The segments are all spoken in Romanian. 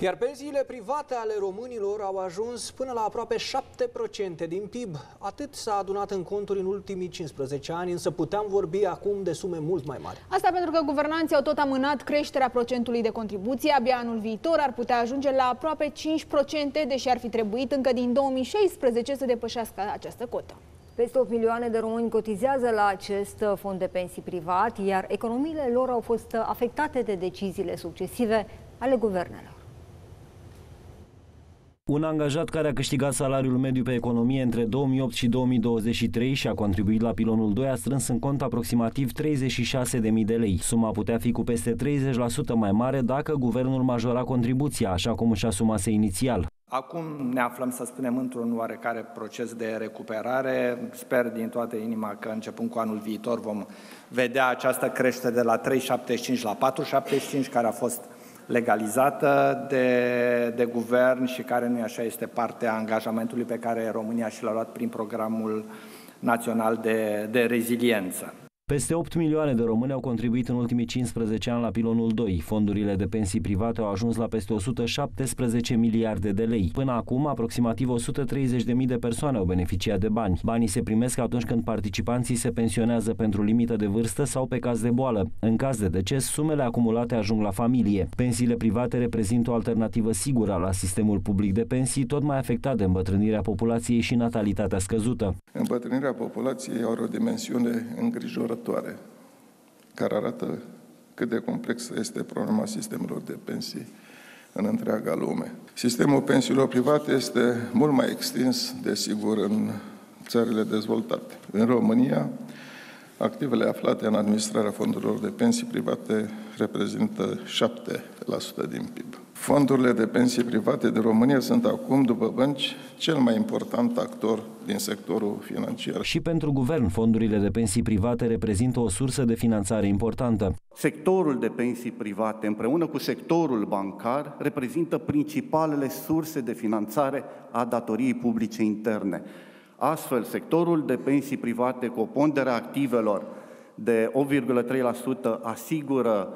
Iar pensiile private ale românilor au ajuns până la aproape 7% din PIB. Atât s-a adunat în conturi în ultimii 15 ani, însă puteam vorbi acum de sume mult mai mari. Asta pentru că guvernanții au tot amânat creșterea procentului de contribuție. Abia anul viitor ar putea ajunge la aproape 5%, deși ar fi trebuit încă din 2016 să depășească această cotă. Peste 8 milioane de români cotizează la acest fond de pensii privat, iar economiile lor au fost afectate de deciziile succesive ale guvernelor. Un angajat care a câștigat salariul mediu pe economie între 2008 și 2023 și a contribuit la pilonul 2 a strâns în cont aproximativ 36.000 de lei. Suma putea fi cu peste 30% mai mare dacă guvernul majora contribuția, așa cum își asumase inițial. Acum ne aflăm, să spunem, într-un oarecare proces de recuperare. Sper din toată inima că începând cu anul viitor vom vedea această creștere de la 3,75 la 4,75, care a fost legalizată de, de guvern și care nu așa este parte a angajamentului pe care România și l-a luat prin programul național de, de reziliență. Peste 8 milioane de români au contribuit în ultimii 15 ani la pilonul 2. Fondurile de pensii private au ajuns la peste 117 miliarde de lei. Până acum, aproximativ 130.000 de persoane au beneficiat de bani. Banii se primesc atunci când participanții se pensionează pentru limită de vârstă sau pe caz de boală. În caz de deces, sumele acumulate ajung la familie. Pensiile private reprezintă o alternativă sigură la sistemul public de pensii, tot mai afectat de îmbătrânirea populației și natalitatea scăzută. Îmbătrânirea populației are o dimensiune îngrijorătoare următoare, care arată cât de complexă este problema sistemelor de pensii în întreaga lume. Sistemul pensiilor private este mult mai extins, desigur, în țările dezvoltate. În România, activele aflate în administrarea fondurilor de pensii private reprezintă 7% din PIB. Fondurile de pensii private de România sunt acum, după bănci, cel mai important actor din sectorul financiar. Și pentru guvern, fondurile de pensii private reprezintă o sursă de finanțare importantă. Sectorul de pensii private, împreună cu sectorul bancar, reprezintă principalele surse de finanțare a datoriei publice interne. Astfel, sectorul de pensii private cu o pondere activelor de 8,3% asigură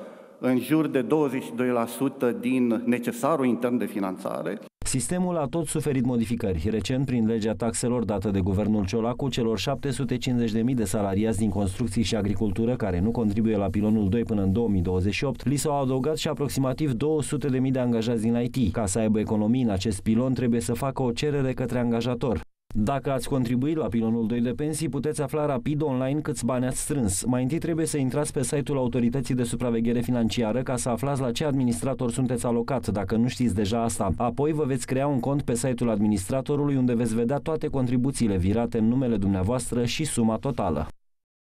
în jur de 22% din necesarul intern de finanțare. Sistemul a tot suferit modificări. Recent, prin legea taxelor dată de guvernul Ciolacu, celor 750.000 de salariați din construcții și agricultură care nu contribuie la pilonul 2 până în 2028, li s-au adăugat și aproximativ 200.000 de angajați din IT. Ca să aibă economii în acest pilon, trebuie să facă o cerere către angajator. Dacă ați contribuit la pilonul 2 de pensii, puteți afla rapid online câți bani ați strâns. Mai întâi trebuie să intrați pe site-ul Autorității de Supraveghere Financiară ca să aflați la ce administrator sunteți alocat, dacă nu știți deja asta. Apoi vă veți crea un cont pe site-ul administratorului unde veți vedea toate contribuțiile virate în numele dumneavoastră și suma totală.